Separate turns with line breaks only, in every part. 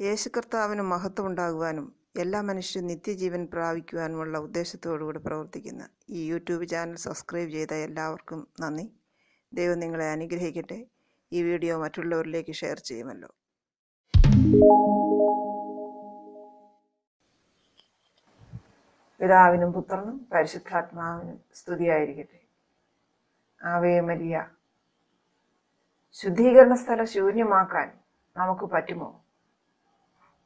യേശു കർത്താവിന് മഹത്വമുണ്ടാകുവാനും എല്ലാ മനുഷ്യരും നിത്യജീവൻ പ്രാപിക്കുവാനുമുള്ള ഉദ്ദേശത്തോടുകൂടി പ്രവർത്തിക്കുന്ന ഈ യൂട്യൂബ് ചാനൽ സബ്സ്ക്രൈബ് ചെയ്ത എല്ലാവർക്കും നന്ദി. ദൈവം നിങ്ങളെ അനുഗ്രഹിക്കട്ടെ. ഈ വീഡിയോ മറ്റുള്ളവരിലേക്ക് ഷെയർ ചെയ്യുമല്ലോ. പിതാവിനും പുത്രനും പരിശുദ്ധാത്മാവിനും സ്തുതിയായിരിക്കട്ടെ. Ave Maria. ശുദ്ധീകരണ സ്ഥലം ശൂന്യമാക്കാൻ നമുക്ക് പറ്റുമോ?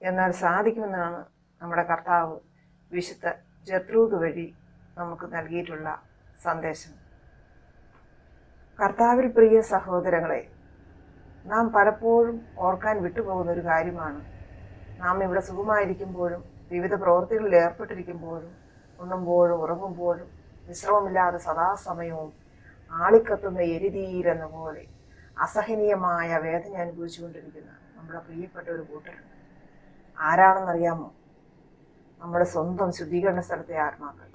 എന്നാൽ സാധിക്കുമെന്നാണ് നമ്മുടെ കർത്താവ് വിശുദ്ധ ജത്രൂത് വഴി നമുക്ക് നൽകിയിട്ടുള്ള സന്ദേശം. കർത്താവിൽ പ്രിയ സഹോദരങ്ങളെ നാം പലപ്പോഴും ഓർക്കാൻ വിട്ടുപോകുന്ന ഒരു കാര്യമാണ്. നാം ഇവിടെ സുഖമായിരിക്കുമ്പോഴും വിവിധ പ്രവൃത്തികളിൽ ഏർപ്പെട്ടിരിക്കുമ്പോഴും ഉണ്ണുമ്പോഴും ഉറങ്ങുമ്പോഴും വിശ്രമമില്ലാതെ സദാസമയവും ആളിക്കത്തുന്ന എരിതീരെന്ന പോലെ അസഹനീയമായ വേദന അനുഭവിച്ചുകൊണ്ടിരിക്കുന്ന നമ്മുടെ പ്രിയപ്പെട്ട ഒരു കൂട്ടരുണ്ട്. ആരാണെന്നറിയാമോ? നമ്മുടെ സ്വന്തം ശുദ്ധീകരണ സ്ഥലത്തെ ആത്മാക്കൾ.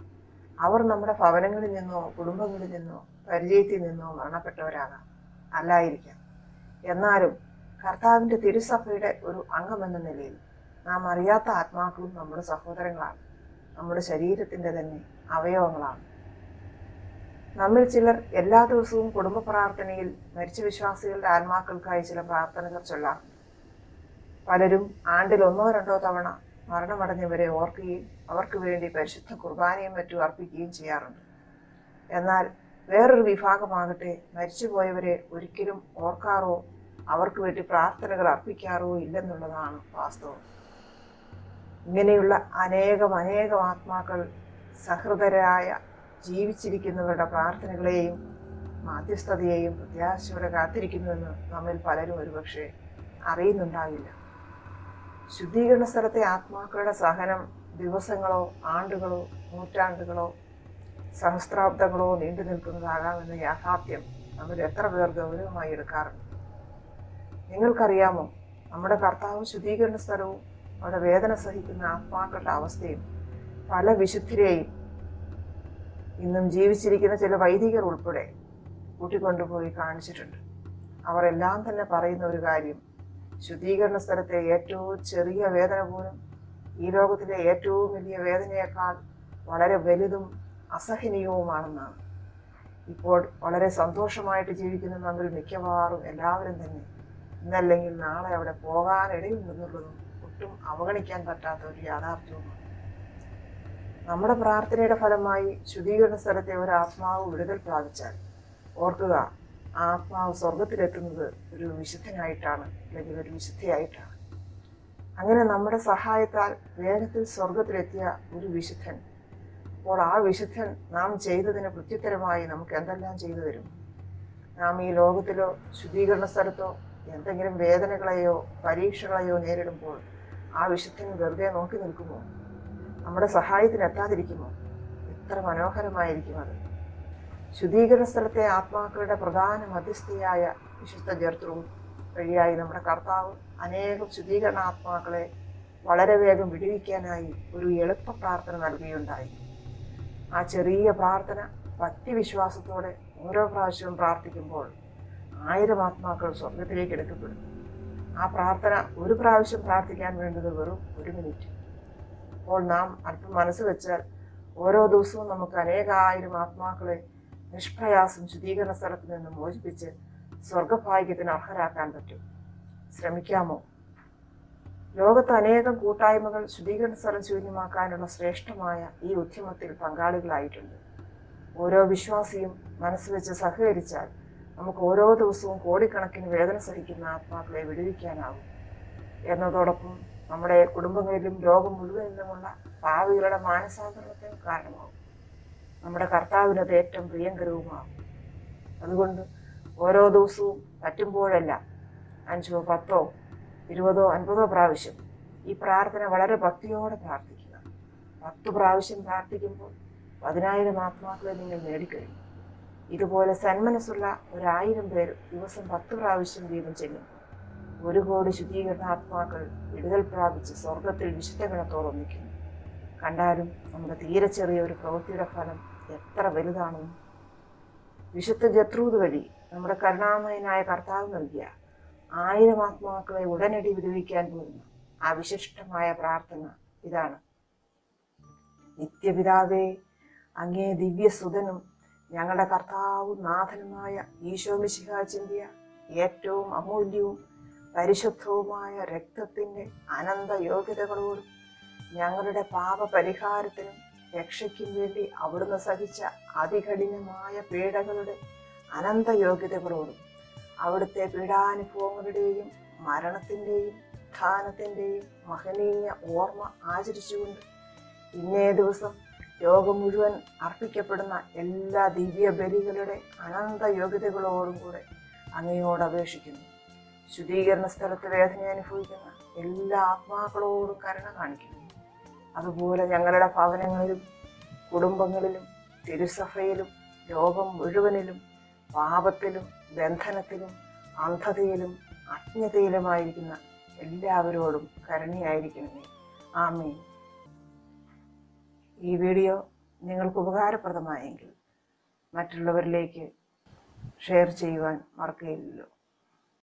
അവർ നമ്മുടെ ഭവനങ്ങളിൽ നിന്നോ കുടുംബങ്ങളിൽ നിന്നോ പരിചയത്തിൽ നിന്നോ മരണപ്പെട്ടവരാകാം. അല്ലായിരിക്കാം. എന്നാലും കർത്താവിന്റെ തിരുസഭയുടെ ഒരു അംഗമെന്ന നിലയിൽ നാം അറിയാത്ത ആത്മാക്കളും നമ്മുടെ സഹോദരങ്ങളാണ്. നമ്മുടെ ശരീരത്തിന്റെ തന്നെ അവയവങ്ങളാണ്. നമ്മിൽ ചിലർ എല്ലാ ദിവസവും കുടുംബ പ്രാർത്ഥനയിൽ മരിച്ച വിശ്വാസികളുടെ ആത്മാക്കൾക്കായി ചില പ്രാർത്ഥനകൾ ചൊല്ലാറുണ്ട്. പലരും ആണ്ടിൽ ഒന്നോ രണ്ടോ തവണ മരണമടഞ്ഞവരെ ഓർക്കുകയും അവർക്ക് വേണ്ടി പരിശുദ്ധ കുർബാനയും മറ്റും അർപ്പിക്കുകയും ചെയ്യാറുണ്ട്. എന്നാൽ വേറൊരു വിഭാഗമാകട്ടെ മരിച്ചുപോയവരെ ഒരിക്കലും ഓർക്കാറോ അവർക്ക് വേണ്ടി പ്രാർത്ഥനകൾ അർപ്പിക്കാറോ ഇല്ലെന്നുള്ളതാണ് വാസ്തവം. ഇങ്ങനെയുള്ള അനേകം അനേകം ആത്മാക്കൾ സഹൃദരായ ജീവിച്ചിരിക്കുന്നവരുടെ പ്രാർത്ഥനകളെയും മാധ്യസ്ഥതയെയും പ്രത്യാശയോടെ കാത്തിരിക്കുന്നുവെന്ന് നമ്മിൽ പലരും ഒരുപക്ഷെ അറിയുന്നുണ്ടാകില്ല. ശുദ്ധീകരണ സ്ഥലത്തെ ആത്മാക്കളുടെ സഹനം ദിവസങ്ങളോ ആണ്ടുകളോ നൂറ്റാണ്ടുകളോ സഹസ്രാബ്ദങ്ങളോ നീണ്ടു നിൽക്കുന്നതാകാമെന്ന യാഥാർത്ഥ്യം നമ്മൾ എത്ര പേർ ഗൗരവമായി എടുക്കാറുണ്ട്. നിങ്ങൾക്കറിയാമോ നമ്മുടെ കർത്താവും ശുദ്ധീകരണ സ്ഥലവും അവിടെ വേദന സഹിക്കുന്ന ആത്മാക്കളുടെ അവസ്ഥയും പല വിശുദ്ധരെയും ഇന്നും ജീവിച്ചിരിക്കുന്ന ചില വൈദികർ ഉൾപ്പെടെ കൂട്ടിക്കൊണ്ടുപോയി കാണിച്ചിട്ടുണ്ട്. അവരെല്ലാം തന്നെ പറയുന്ന ഒരു കാര്യം ശുദ്ധീകരണ സ്ഥലത്തെ ഏറ്റവും ചെറിയ വേദന പോലും ഈ ലോകത്തിലെ ഏറ്റവും വലിയ വേദനയേക്കാൾ വളരെ വലുതും അസഹനീയവുമാണെന്നാണ്. ഇപ്പോൾ വളരെ സന്തോഷമായിട്ട് ജീവിക്കുന്ന നമ്മൾ മിക്കവാറും എല്ലാവരും തന്നെ ഇന്നല്ലെങ്കിൽ നാളെ അവിടെ പോകാനിടയുണ്ടെന്നുള്ളതും ഒട്ടും അവഗണിക്കാൻ പറ്റാത്ത ഒരു യാഥാർത്ഥ്യവുമാണ്. നമ്മുടെ പ്രാർത്ഥനയുടെ ഫലമായി ശുദ്ധീകരണ സ്ഥലത്തെ ഒരു ആത്മാവ് വിടുതൽ പ്രാപിച്ചാൽ ഓർക്കുക ആത്മാവ് സ്വർഗത്തിലെത്തുന്നത് ഒരു വിശുദ്ധനായിട്ടാണ് അല്ലെങ്കിൽ ഒരു വിശുദ്ധയായിട്ടാണ്. അങ്ങനെ നമ്മുടെ സഹായത്താൽ വേഗത്തിൽ സ്വർഗത്തിലെത്തിയ ഒരു വിശുദ്ധൻ. അപ്പോൾ ആ വിശുദ്ധൻ നാം ചെയ്തതിന് പ്രത്യുത്തരമായി നമുക്ക് എന്തെല്ലാം ചെയ്തു തരും? നാം ഈ ലോകത്തിലോ ശുദ്ധീകരണ സ്ഥലത്തോ എന്തെങ്കിലും വേദനകളെയോ പരീക്ഷകളെയോ നേരിടുമ്പോൾ ആ വിശുദ്ധൻ വെറുതെ നോക്കി നിൽക്കുമോ? നമ്മുടെ സഹായത്തിന് എത്താതിരിക്കുമോ? എത്ര മനോഹരമായിരിക്കും അത്. ശുദ്ധീകരണ സ്ഥലത്തെ ആത്മാക്കളുടെ പ്രധാന മധ്യസ്ഥയായ വിശുദ്ധ ജർത്തവും വഴിയായി നമ്മുടെ കർത്താവ് അനേകം ശുദ്ധീകരണ ആത്മാക്കളെ വളരെ വേഗം വിടുവിക്കാനായി ഒരു എളുപ്പ പ്രാർത്ഥന നൽകുകയുണ്ടായി. ആ ചെറിയ പ്രാർത്ഥന ഭക്തി വിശ്വാസത്തോടെ ഓരോ പ്രാവശ്യവും പ്രാർത്ഥിക്കുമ്പോൾ ആയിരം ആത്മാക്കൾ സ്വർഗത്തിലേക്ക് എടുക്കപ്പെടും. ആ പ്രാർത്ഥന ഒരു പ്രാവശ്യം പ്രാർത്ഥിക്കാൻ വേണ്ടത് വെറും ഒരു മിനിറ്റ്. അപ്പോൾ നാം അല്പം മനസ്സ് വെച്ചാൽ ഓരോ ദിവസവും നമുക്ക് അനേകായിരം ആത്മാക്കളെ നിഷ്പ്രയാസം ശുദ്ധീകരണ സ്ഥലത്ത് നിന്ന് മോചിപ്പിച്ച് സ്വർഗഭാഗ്യത്തിന് അർഹരാക്കാൻ പറ്റും. ശ്രമിക്കാമോ? ലോകത്ത് അനേകം കൂട്ടായ്മകൾ ശുദ്ധീകരണ സ്ഥലം ശൂന്യമാക്കാനുള്ള ശ്രേഷ്ഠമായ ഈ ഉദ്യമത്തിൽ പങ്കാളികളായിട്ടുണ്ട്. ഓരോ വിശ്വാസിയും മനസ്സ് വെച്ച് സഹകരിച്ചാൽ നമുക്ക് ഓരോ ദിവസവും കോടിക്കണക്കിന് വേദന സഹിക്കുന്ന ആത്മാക്കളെ വിടുവിക്കാനാകും. എന്നതോടൊപ്പം നമ്മുടെ കുടുംബങ്ങളിലും ലോകം മുഴുവനിലുമുള്ള ഭാവികളുടെ മാനസാന്തരണത്തിന് കാരണമാകും. നമ്മുടെ കർത്താവിന് അത് ഏറ്റവും പ്രിയങ്കരവുമാകും അതുകൊണ്ട് ഓരോ ദിവസവും പറ്റുമ്പോഴല്ല അഞ്ചോ പത്തോ ഇരുപതോ അൻപതോ പ്രാവശ്യം ഈ പ്രാർത്ഥന വളരെ ഭക്തിയോടെ പ്രാർത്ഥിക്കുക. പത്ത് പ്രാവശ്യം പ്രാർത്ഥിക്കുമ്പോൾ പതിനായിരം ആത്മാക്കളെ നിങ്ങൾ നേടിക്കഴിഞ്ഞു. ഇതുപോലെ സന്മനസ്സുള്ള ഒരായിരം പേർ ദിവസം പത്ത് പ്രാവശ്യം വീതം ചെല്ലും ഒരു കോടി ശുദ്ധീകരണ ആത്മാക്കൾ വിടുതൽ പ്രാപിച്ച് സ്വർഗത്തിൽ വിശുദ്ധ വിശുദ്ധഗണത്തോടൊന്നിക്കുന്നു കണ്ടാലും നമ്മുടെ തീരെ ചെറിയ ഒരു പ്രവൃത്തിയുടെ ഫലം എത്ര വലുതാണ്? വിശുദ്ധ ജത്രൂത് വഴി നമ്മുടെ കരുണാമയനായ കർത്താവ് നൽകിയ ആയിരം ആത്മാക്കളെ ഉടനടി വിടുവിക്കാൻ പോകുന്ന ആ വിശിഷ്ടമായ പ്രാർത്ഥന ഇതാണ്. നിത്യപിതാവേ അങ്ങേ ദിവ്യസുതനും ഞങ്ങളുടെ കർത്താവും നാഥനുമായ ഈശോ ചിന്തിയ ഏറ്റവും അമൂല്യവും പരിശുദ്ധവുമായ രക്തത്തിന്റെ അനന്ത യോഗ്യതകളോടും ഞങ്ങളുടെ പാപപരിഹാരത്തിനും രക്ഷയ്ക്കും വേണ്ടി അവിടുന്ന് സഹിച്ച അതികഠിനമായ പീഡകളുടെ അനന്ത യോഗ്യതകളോടും അവിടുത്തെ പീഡാനുഭവങ്ങളുടെയും മരണത്തിന്റെയും ധാനത്തിന്റെയും മഹനീയ ഓർമ്മ ആചരിച്ചുകൊണ്ട് ഇന്നേ ദിവസം ലോകം മുഴുവൻ അർപ്പിക്കപ്പെടുന്ന എല്ലാ ദിവ്യ ബലികളുടെ അനന്ത യോഗ്യതകളോടും കൂടെ അങ്ങയോട് അപേക്ഷിക്കുന്നു. ശുദ്ധീകരണ സ്ഥലത്ത് വേദന അനുഭവിക്കുന്ന എല്ലാ ആത്മാക്കളോടും കരുണ കാണിക്കുന്നു. അതുപോലെ ഞങ്ങളുടെ ഭവനങ്ങളിലും കുടുംബങ്ങളിലും തിരുസഭയിലും ലോകം മുഴുവനിലും പാപത്തിലും ബന്ധനത്തിലും അന്ധതയിലും അജ്ഞതയിലുമായിരിക്കുന്ന എല്ലാവരോടും കരുണയായിരിക്കണമേ. ആമേൻ. ഈ വീഡിയോ നിങ്ങൾക്ക് ഉപകാരപ്രദമായെങ്കിൽ മറ്റുള്ളവരിലേക്ക് ഷെയർ ചെയ്യുവാൻ മറക്കുകയില്ലല്ലോ